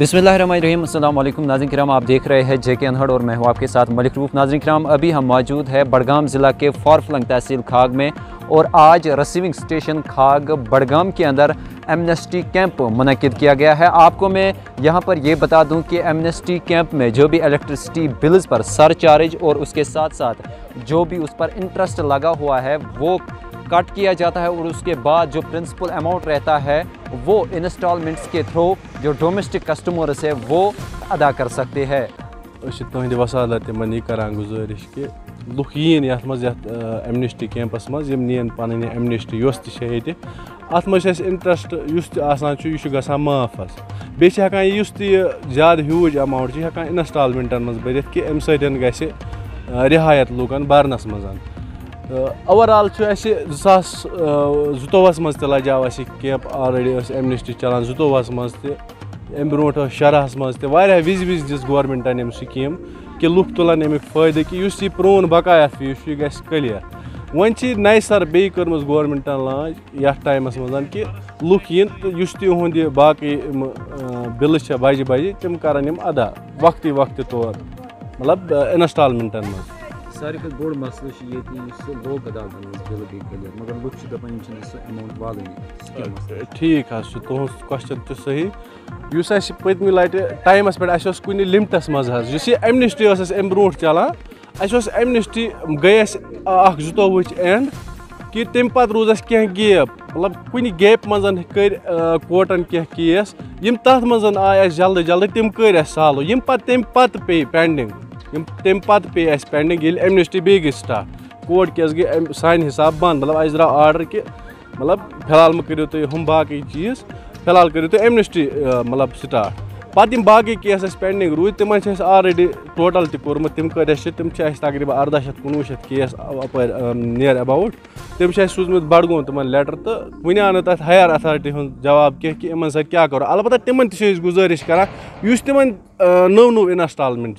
बिसमीम अल्लाम नाजिन कराम, आप देख रहे हैं जे के अनहड़ और मैं हूँ आपके साथ मलिक रूफ। नाजिन कराम, अभी हम मौजूद है बड़गाम ज़िला के फारफलंग तहसील खाग में और आज रसीविंग स्टेशन खाग बड़गाम के अंदर एमनेस्टी कैंप मनद किया गया है। आपको मैं यहाँ पर ये बता दूँ कि एमनेस्टी कैंप में जो भी इलेक्ट्रिसिटी बिल्स पर सर चार्ज और उसके साथ साथ जो भी उस पर इंटरेस्ट लगा हुआ है, वो कट किया जाता है और उसके बाद जो प्रिंसिपल अमाउंट रहता है, वो इंस्टॉलमेंट्स के थ्रू जो डोमेस्टिक कस्टमर्स है, वो अदा कर सकते हैं। तुहद वसालत तिमन यह गुजारिश कि लुक यीन ये एमनिस्टी कैंपस मज नीन पन एमनिस्टी ये अत मज इंटरेस्ट यह माफ़ बेस ज़्यादा ह्यूज अमाउंट इंस्टॉलमेंटन मज भर कि अम सत रिहायत लूकन भरनस मज ओवरऑल सास जुतोवस मज त लजाव कैंप ऑलरेडी एमनिस्टी चलान जुतोवस मज तम ब्रोट शरहस मज तह विज विज दिस गवर्नमेंटन यम स्कीम कि लुक तुलान अमुक फ़ायदे कि यह प्रोन बकाया फ़ीस यह गि क्लियर वन नए सर बे कर्म गवर्नमेंटन लांच ये टाइमस मज कि लुक इन तो तिहद बाकी बिल बजे बजे तम कर अदा वक्त वक्त तौर मतलब इंस्टॉलमेंटन मज सारे बोड़ मसल ये लोग बिल क्लियर मगर लुक दपान अमाउंट वाल ठीक तुज क्वेश्चन तो सही इस पत्म लट टाइमस पे कुन लिमिटस मज एमनिस्टी अम ब्रो चलान अस एमनिस्टी गई जुतोव एंड कि तम पे रूज कह गैप मतलब कुन गैप मज कर कोर्टन कह केस यम तथ मज आए जल्द जल्द तम कर साल्व यम पे तम पे पे तम पे पे पेंडिंग ये एमनिस्टी बे गई स्टार्ट कोर्ट केस गई सान हिसाब बंद मतलब अस द्रा आर्डर कि मतलब फ़िलहाल मो करो तुम हम बाकी चीज़ फ़िलहाल करो तुम एमनिस्टी मतलब स्टार्ट पत् बाकी केस अस पेंडिंग रूद तिम आलरेडी टोटल तोर्मुत तम कर तम तकरीबन अर्दा शत कुनवु शत केस अप नियर अबाउट तम सूजमुत बडगोम तिम लेटर तो वन आव तथ हायर अथॉरिटी हूँ जवाब कह कि इन क्या करो अलबत् तिम गुजारिश करान तिम नव नव इंस्टॉलमेंट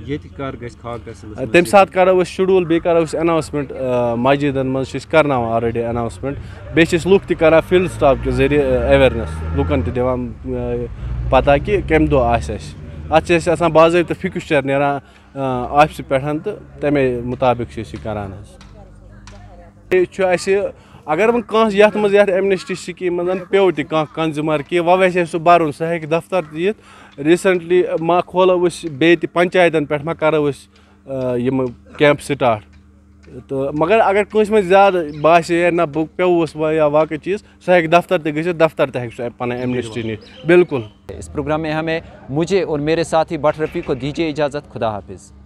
तान रोजन फ़िलहाल यथ रेतस चालवाज फ़िलहाल रोजन अम पे रिसिविंग स्टेशन सनूर रिसिविंग स्टेशन मागम रिसेंटली कोर कैंप रिसिविंग स्टेशन आरिजालस मज बिल्कुल सर तम सात करो शेड्यूल बे करो अनाउंसमेंट मस्जिदन मज कर ऑलरेडी अनाउंसमेंट बेस लुक तक फ़ील्ड स्टाफ के ज़रिए अवेयरनेस लुकन दिवान पता कि कम दह अत बाजत फिक्सचर नान ऑफ़िस पे तो तमे मुताबिक करान अगर वो कह ये मज पे तह कंज्यूमर कि वह वैसे सह भर सह हे दफ्तर दिख रिसेंटली मा खोलो बे पंचायतन पे मा करो यम कैंप स्टार्ट तो मगर अगर कंस में ज़्यादा बासे ना बुक पेवस या वाकई चीज़, सह हे दफ्तर तक दफ्तर तक पन एमनेस्टी नी। बिल्कुल। इस प्रोग्राम में हमें मुझे और मेरे साथी बट रफ़ी को दीजिए इजाज़त। खुदा हाफिज़।